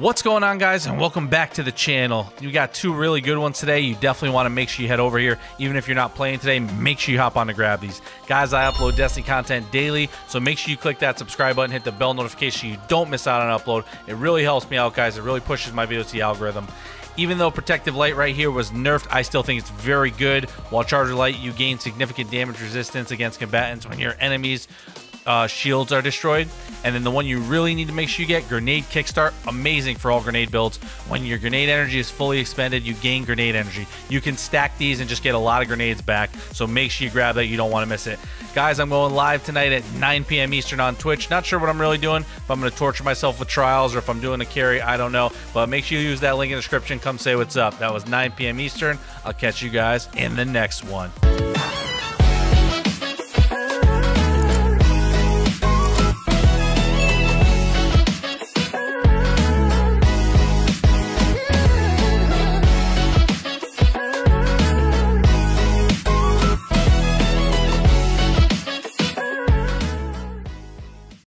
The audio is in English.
What's going on, guys, and welcome back to the channel. You got two really good ones today. You definitely want to make sure you head over here. Even if you're not playing today, make sure you hop on to grab these. Guys, I upload Destiny content daily, so make sure you click that subscribe button, hit the bell notification so you don't miss out on upload. It really helps me out, guys. It really pushes my videos to the algorithm. Even though Protective Light right here was nerfed, I still think it's very good. While Charger Light, you gain significant damage resistance against combatants when your enemies uh, shields are destroyed. And then the one you really need to make sure you get, Grenade Kickstart, amazing for all grenade builds. When your grenade energy is fully expended, you gain grenade energy. You can stack these and just get a lot of grenades back, so make sure you grab that. You don't want to miss it. Guys, I'm going live tonight at 9 p.m. Eastern on Twitch. Not sure what I'm really doing, if I'm going to torture myself with trials or if I'm doing a carry, I don't know. But make sure you use that link in the description. Come say what's up. That was 9 p.m. Eastern. I'll catch you guys in the next one.